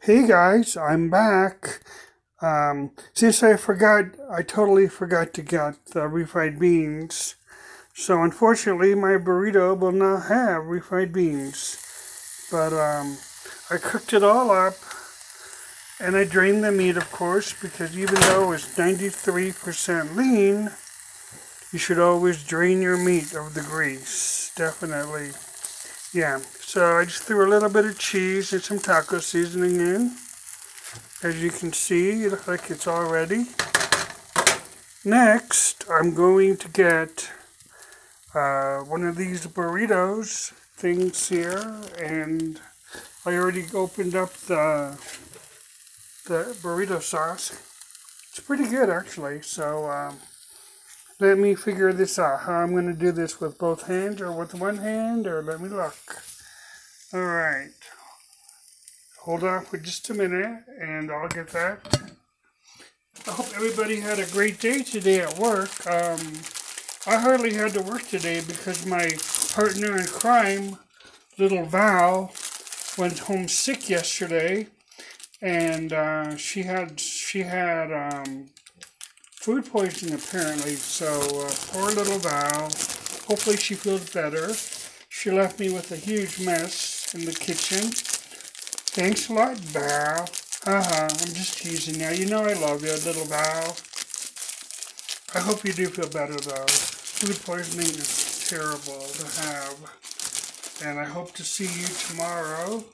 Hey guys, I'm back. Um, since I forgot, I totally forgot to get the refried beans. So unfortunately, my burrito will not have refried beans. But um, I cooked it all up and I drained the meat, of course, because even though it's 93% lean, you should always drain your meat of the grease. Definitely. Yeah, so I just threw a little bit of cheese and some taco seasoning in. As you can see, it looks like it's all ready. Next, I'm going to get uh, one of these burritos things here, and I already opened up the the burrito sauce. It's pretty good actually. So um, let me figure this out. How I'm going to do this with both hands or with one hand, or let me look. All right. Hold on for just a minute, and I'll get that. I hope everybody had a great day today at work. Um, I hardly had to work today because my partner in crime, little Val, went home sick yesterday, and uh, she had she had um, food poisoning apparently. So uh, poor little Val. Hopefully she feels better. She left me with a huge mess in the kitchen. Thanks a lot, Val. Uh-huh, I'm just teasing now. You know I love you, little Val. I hope you do feel better though. Food poisoning is terrible to have. And I hope to see you tomorrow.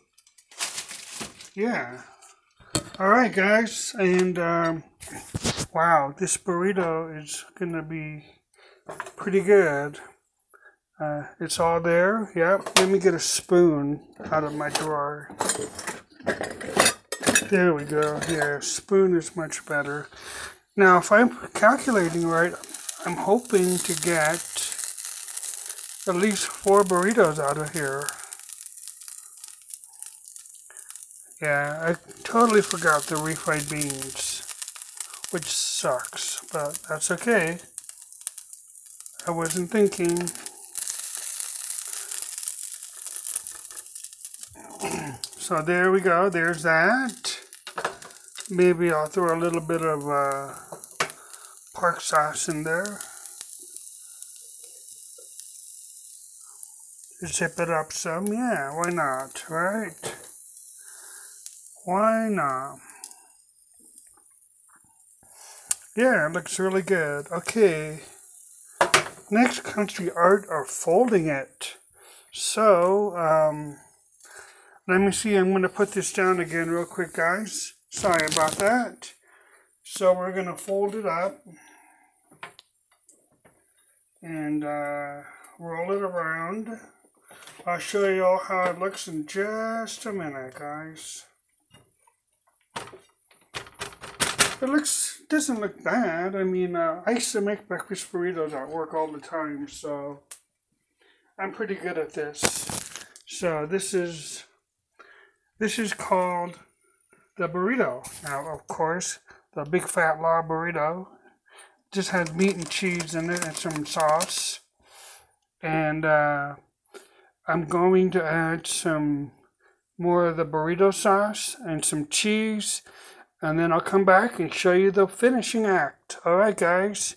Yeah. Alright guys, and um, wow, this burrito is gonna be pretty good. Uh, it's all there. Yep. Let me get a spoon out of my drawer. There we go. Yeah, spoon is much better. Now, if I'm calculating right, I'm hoping to get at least four burritos out of here. Yeah, I totally forgot the refried beans, which sucks, but that's okay. I wasn't thinking. so there we go, there's that. Maybe I'll throw a little bit of uh, pork sauce in there. Zip it up some, yeah, why not, right? Why not? Yeah, looks really good. Okay. Next the art of folding it. So, um, let me see. I'm going to put this down again real quick, guys. Sorry about that. So we're going to fold it up and uh, roll it around. I'll show you all how it looks in just a minute, guys. It looks doesn't look bad. I mean, uh, I used to make breakfast burritos at work all the time, so I'm pretty good at this. So this is this is called the burrito. Now, of course, the big fat law burrito just has meat and cheese in it and some sauce, and uh, I'm going to add some more of the burrito sauce and some cheese and then I'll come back and show you the finishing act. Alright guys.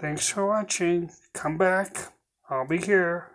Thanks for watching. Come back. I'll be here.